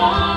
God.